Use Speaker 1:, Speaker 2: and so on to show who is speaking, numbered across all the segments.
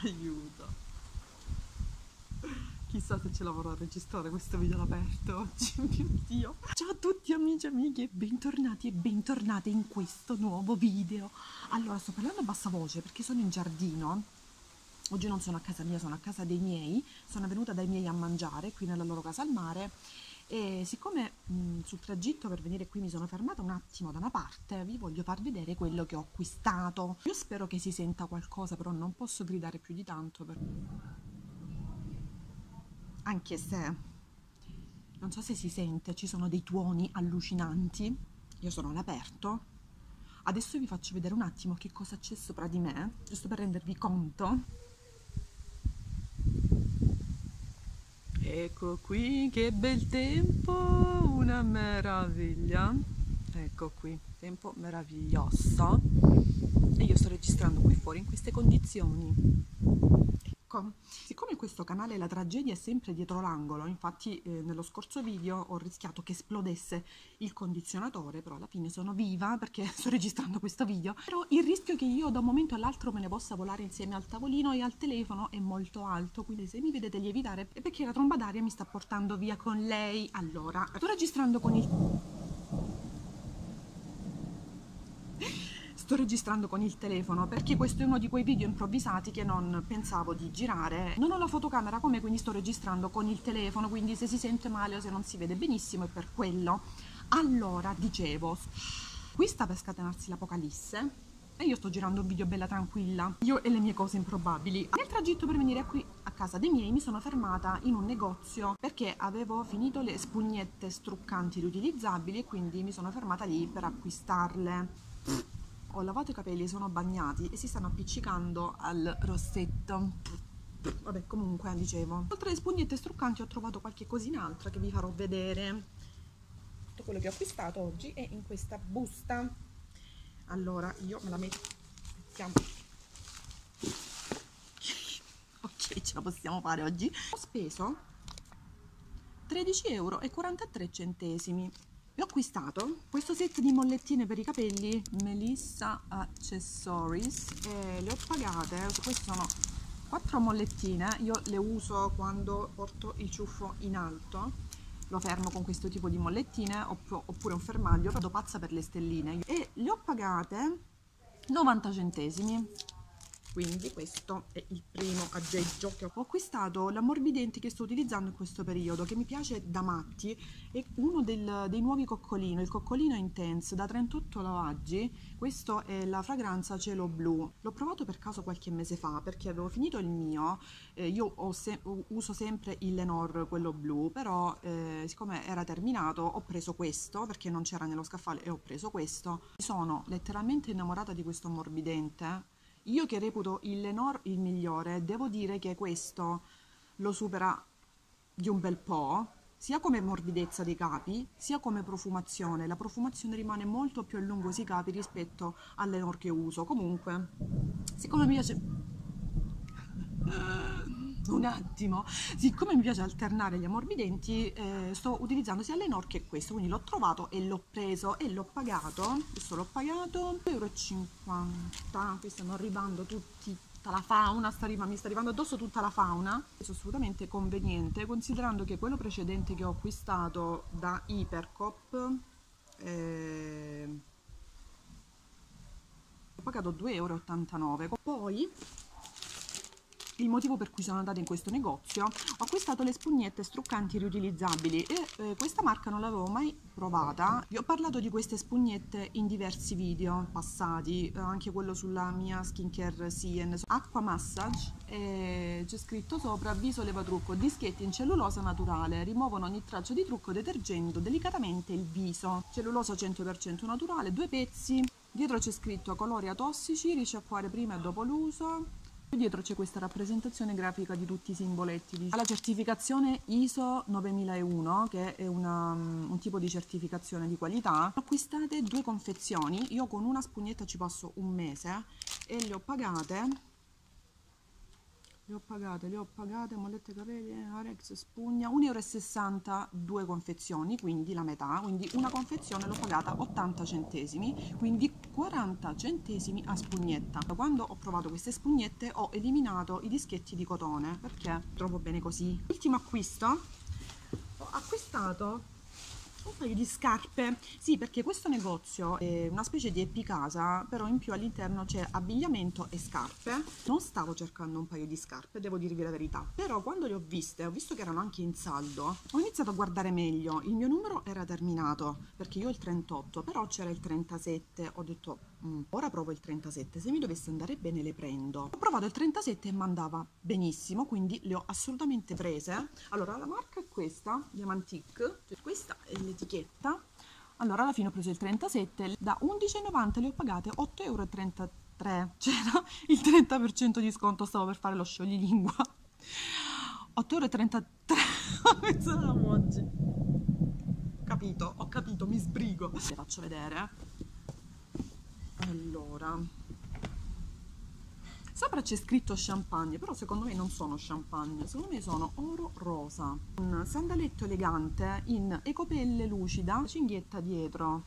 Speaker 1: Aiuto. Chissà se ce la vorrò registrare questo video all'aperto oggi, mio Dio. Ciao a tutti amici e amiche, bentornati e bentornate in questo nuovo video. Allora, sto parlando a bassa voce perché sono in giardino. Oggi non sono a casa mia, sono a casa dei miei. Sono venuta dai miei a mangiare qui nella loro casa al mare e siccome mh, sul tragitto per venire qui mi sono fermata un attimo da una parte, vi voglio far vedere quello che ho acquistato. Io spero che si senta qualcosa, però non posso gridare più di tanto per... anche se non so se si sente, ci sono dei tuoni allucinanti. Io sono all'aperto. Adesso vi faccio vedere un attimo che cosa c'è sopra di me, giusto per rendervi conto. Ecco qui, che bel tempo, una meraviglia. Ecco qui, tempo meraviglioso. E io sto registrando qui fuori in queste condizioni. Ecco, siccome questo canale la tragedia è sempre dietro l'angolo, infatti eh, nello scorso video ho rischiato che esplodesse il condizionatore, però alla fine sono viva perché sto registrando questo video, però il rischio che io da un momento all'altro me ne possa volare insieme al tavolino e al telefono è molto alto, quindi se mi vedete lievitare è perché la tromba d'aria mi sta portando via con lei. Allora, sto registrando con il sto registrando con il telefono perché questo è uno di quei video improvvisati che non pensavo di girare. Non ho la fotocamera come quindi sto registrando con il telefono, quindi se si sente male o se non si vede benissimo è per quello. Allora, dicevo, qui sta per scatenarsi l'apocalisse e io sto girando un video bella tranquilla, io e le mie cose improbabili. Nel tragitto per venire qui a casa dei miei mi sono fermata in un negozio perché avevo finito le spugnette struccanti riutilizzabili e quindi mi sono fermata lì per acquistarle ho lavato i capelli, sono bagnati e si stanno appiccicando al rossetto. Vabbè, comunque, dicevo. Oltre alle spugnette struccanti ho trovato qualche cosin'altra che vi farò vedere. Tutto quello che ho acquistato oggi è in questa busta. Allora, io me la metto... Mettiamo... ok, ce la possiamo fare oggi. Ho speso 13,43 euro e ho acquistato questo set di mollettine per i capelli Melissa Accessories e le ho pagate, queste sono quattro mollettine, io le uso quando porto il ciuffo in alto lo fermo con questo tipo di mollettine oppure un fermaglio, vado pazza per le stelline. E le ho pagate 90 centesimi quindi questo è il primo aggeggio che ho acquistato l'ammorbidente che sto utilizzando in questo periodo che mi piace da matti è uno del, dei nuovi coccolino il coccolino intense da 38 lavaggi questo è la fragranza cielo blu. L'ho provato per caso qualche mese fa perché avevo finito il mio eh, io se uso sempre il Lenor quello blu però eh, siccome era terminato ho preso questo perché non c'era nello scaffale e ho preso questo. Sono letteralmente innamorata di questo ammorbidente io che reputo il Lenor il migliore, devo dire che questo lo supera di un bel po', sia come morbidezza dei capi, sia come profumazione. La profumazione rimane molto più a lungo sui capi rispetto all'Enor che uso. Comunque, siccome mi piace un attimo, siccome mi piace alternare gli ammorbidenti, eh, sto utilizzando sia l'Enor che questo, quindi l'ho trovato e l'ho preso e l'ho pagato, questo l'ho pagato 2,50 euro, qui stanno arrivando tutti la fauna, sta arrivando, mi sta arrivando addosso tutta la fauna, è assolutamente conveniente, considerando che quello precedente che ho acquistato da Hypercop eh, ho pagato 2,89 euro, poi il motivo per cui sono andata in questo negozio ho acquistato le spugnette struccanti riutilizzabili e eh, questa marca non l'avevo mai provata. Vi ho parlato di queste spugnette in diversi video passati eh, anche quello sulla mia skincare Sien. Acqua massage e c'è scritto sopra viso levatrucco dischetti in cellulosa naturale rimuovono ogni traccia di trucco detergendo delicatamente il viso. Cellulosa 100% naturale due pezzi. Dietro c'è scritto colori atossici risciacquare prima e dopo l'uso Dietro c'è questa rappresentazione grafica di tutti i simboletti. La certificazione ISO 9001, che è una, um, un tipo di certificazione di qualità. Acquistate due confezioni, io con una spugnetta ci passo un mese e le ho pagate le ho pagate, le ho pagate, mollette capelli, Arex, spugna, 1,60 euro due confezioni, quindi la metà, quindi una confezione l'ho pagata 80 centesimi, quindi 40 centesimi a spugnetta. Quando ho provato queste spugnette ho eliminato i dischetti di cotone, perché trovo bene così. Ultimo acquisto, ho acquistato un paio di scarpe. Sì perché questo negozio è una specie di epicasa però in più all'interno c'è abbigliamento e scarpe. Non stavo cercando un paio di scarpe devo dirvi la verità. Però quando le ho viste ho visto che erano anche in saldo ho iniziato a guardare meglio. Il mio numero era terminato perché io ho il 38 però c'era il 37 ho detto mm, ora provo il 37 se mi dovesse andare bene le prendo. Ho provato il 37 e mi andava benissimo quindi le ho assolutamente prese. Allora la marca è questa Diamantic. Questa è l'etichetta allora alla fine ho preso il 37 da 11,90 le ho pagate 8,33 euro c'era il 30% di sconto stavo per fare lo scioglilingua. 8,33 euro pensavamo oggi. Capito ho capito mi sbrigo. Le faccio vedere. Allora Sopra c'è scritto champagne, però secondo me non sono champagne, secondo me sono oro rosa. Un sandaletto elegante in ecopelle lucida, cinghietta dietro.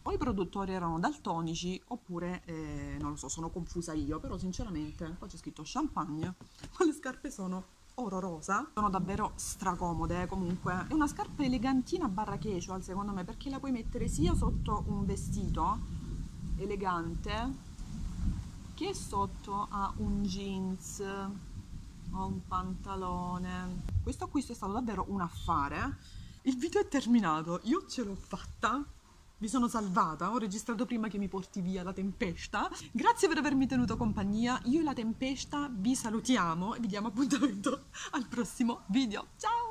Speaker 1: O i produttori erano daltonici oppure, eh, non lo so, sono confusa io, però sinceramente qua c'è scritto champagne, ma le scarpe sono oro rosa sono davvero stracomode comunque è una scarpa elegantina barra casual secondo me perché la puoi mettere sia sotto un vestito elegante che sotto ha un jeans o un pantalone questo acquisto è stato davvero un affare il video è terminato io ce l'ho fatta mi sono salvata, ho registrato prima che mi porti via la tempesta. Grazie per avermi tenuto compagnia, io e la tempesta vi salutiamo e vi diamo appuntamento al prossimo video. Ciao!